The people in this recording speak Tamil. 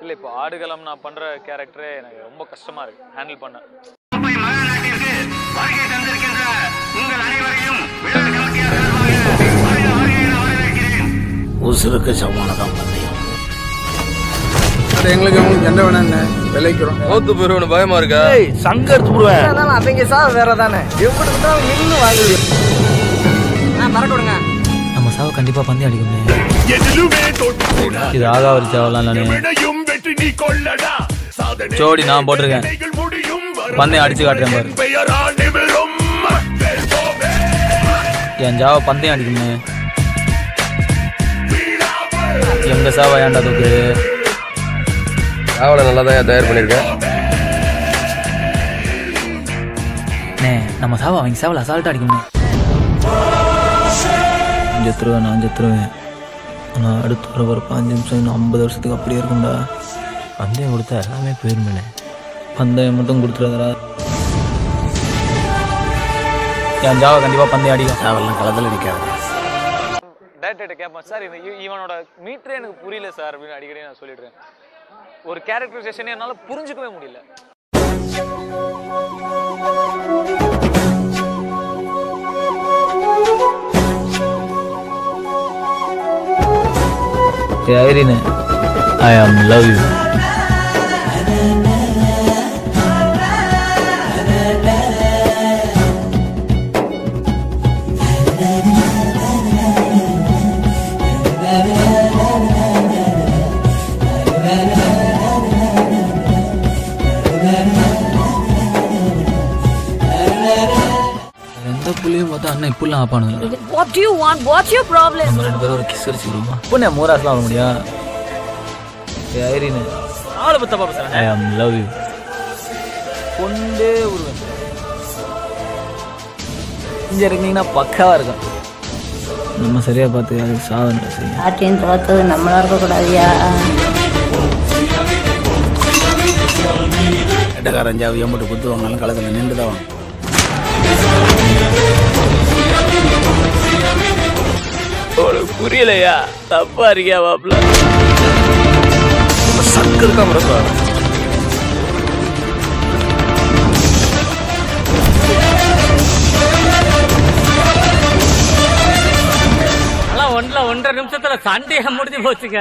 இல்லை இப்போ ஆடுகளம் நான் பண்ணுற கேரக்டரே எனக்கு ரொம்ப கஷ்டமாக இருக்குது ஹேண்டில் பண்ண. உசுருக்கு சமானதான் பந்தயம் அது எங்களுக்கு அவங்களுக்கு என்ன வேணா என்ன? விளைக்கிறோம். தோத்து போயிருவனு பயமா இருக்கா? சங்க எடுத்து விடுவேன் அவங்க சாவு வேற தானே. எப்படி நின்று வாங்கி. மறக்க விடுங்க. நம்ம சாவை கண்டிப்பா பந்தயம் அடிக்குமே இது ஆகாவரி ஜோடி நான் போட்டிருக்கேன். பந்தயம் அடிச்சு காட்டுறேன் பாரு. என் ஜாவ பந்தயம் அடிக்குமே. எங்க சாவா ஏன்டா தூக்கு காவலை நல்லா தான் தயார் பண்ணிருக்கேன் அண்ணே நம்ம சாவா அவங்க சாவல அசால்ட்டா அடிக்குமே. செத்துருவேன் நான் செத்துருவேன் ஆனால் அடுத்து வர ஒரு பாஞ்சு நிமிஷம் இன்னும் ஐம்பது வருஷத்துக்கு அப்படியே இருக்கும்டா. பந்தயம் கொடுத்தா எல்லாமே போயிருமேனே? பந்தயம் மட்டும் கொடுத்துருதா என் ஜாவா கண்டிப்பாக பந்தயம் அடிக்கும். சாவெல்லாம் களத்தில் நிற்காது டேரக்டர்கிட்ட கேட்பேன் சார் இந்த இ- இவனோட மீட்டரே எனக்கு புரியல சார் அப்படின்னு அடிக்கடி நான் சொல்லிடுறேன். ஒரு கேரக்டரைசேஷனே என்னால் புரிஞ்சுக்கவே முடியல. ஐரின் ஐ ஆம் லவ் யூ புள்ளியும் பார்த்தா அண்ணன் இப்படிலாம் ஆப்பானுங்க What do you want? What's your problem? நம்ம ரெண்டு பேரும் ஒரு கிஸ் அடிச்சுக்கிறோமா பொண்ணு மூராஸ்லாம் வர முடியா? ஐரின். ஆளை ஐ ஆம் லவ் யூ கொண்டே விடுவேன் இங்க இருக்கீங்கன்னா பக்காவா இருக்கும். நம்ம சரியா பார்த்து அது சாதனை செய்யும் ஆட்டின் தோத்தது நம்மளா இருக்கக்கூடாதியா எட்டக்காரன் ஜாவி எம்பிட்டு குத்து வாங்கினாலும் களத்தில் நின்று தான் வாங்க உனக்கு புரியலையா? தப்பா இருக்கியா பாப்ல சக்கு இருக்கா மறக்காது ஒன்றரை நிமிஷத்துல சண்டையை முடிஞ்சு போச்சுங்க.